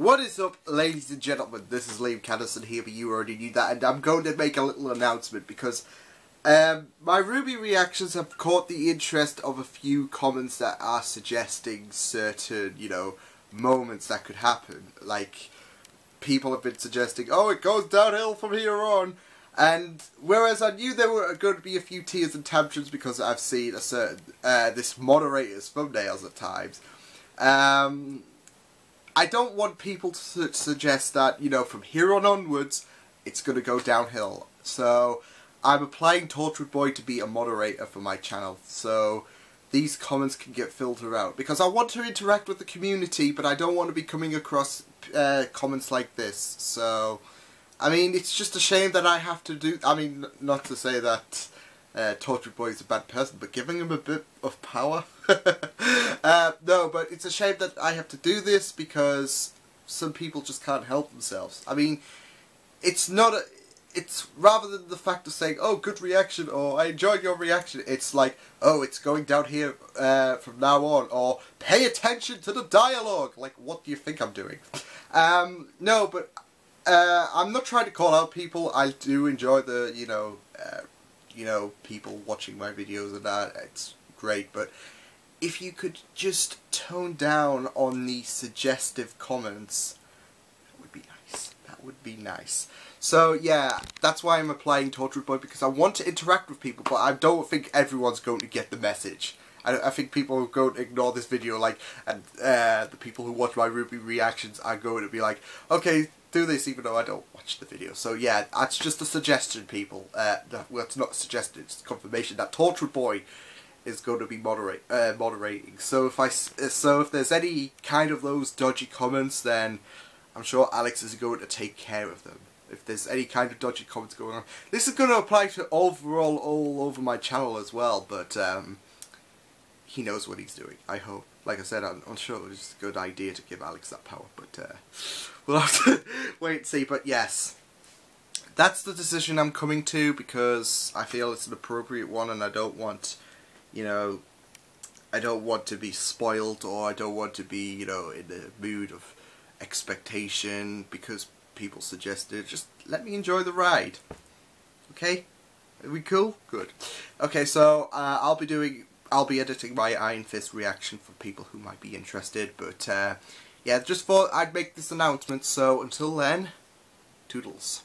What is up, ladies and gentlemen? This is Liam Catterson here, but you already knew that, and I'm going to make a little announcement because um, my RWBY reactions have caught the interest of a few comments that are suggesting certain, you know, moments that could happen. Like, people have been suggesting, oh, it goes downhill from here on. And whereas I knew there were going to be a few tears and tantrums because I've seen a certain, uh, this moderator's thumbnails at times, um, I don't want people to su suggest that, you know, from here on onwards, it's going to go downhill. So, I'm applying Torchwood Boy to be a moderator for my channel. So, these comments can get filtered out. Because I want to interact with the community, but I don't want to be coming across uh, comments like this. So, I mean, it's just a shame that I have to do... I mean, not to say that uh, Torchwood Boy is a bad person, but giving him a bit of power. uh, no, but it's a shame that I have to do this because some people just can't help themselves. I mean, it's not a... It's rather than the fact of saying, oh, good reaction, or I enjoyed your reaction, it's like, oh, it's going down here uh, from now on, or pay attention to the dialogue. Like, what do you think I'm doing? Um, no, but uh, I'm not trying to call out people. I do enjoy the, you know, uh, you know, people watching my videos and that. It's great, but if you could just tone down on the suggestive comments, that would be nice. That would be nice. So yeah, that's why I'm applying Torchwood Boy because I want to interact with people, but I don't think everyone's going to get the message. I, I think people are going to ignore this video, like, and uh, the people who watch my RWBY reactions are going to be like, okay, do this even though I don't watch the video. So yeah, that's just a suggestion, people. Uh, well, it's not a suggestion, it's confirmation that Torchwood Boy is going to be moderate, uh, moderating. So if I, so if there's any kind of those dodgy comments, then I'm sure Alex is going to take care of them. If there's any kind of dodgy comments going on, this is going to apply to overall all over my channel as well. But um, he knows what he's doing. I hope. Like I said, I'm, I'm sure it was a good idea to give Alex that power, but uh, we'll have to wait and see. But yes, that's the decision I'm coming to because I feel it's an appropriate one, and I don't want, you know, I don't want to be spoiled or I don't want to be, you know, in the mood of expectation because people suggested. Just let me enjoy the ride. Okay? Are we cool? Good. Okay, so uh, I'll be doing I'll be editing my Iron Fist reaction for people who might be interested, but uh, yeah, just thought I'd make this announcement, so until then, toodles.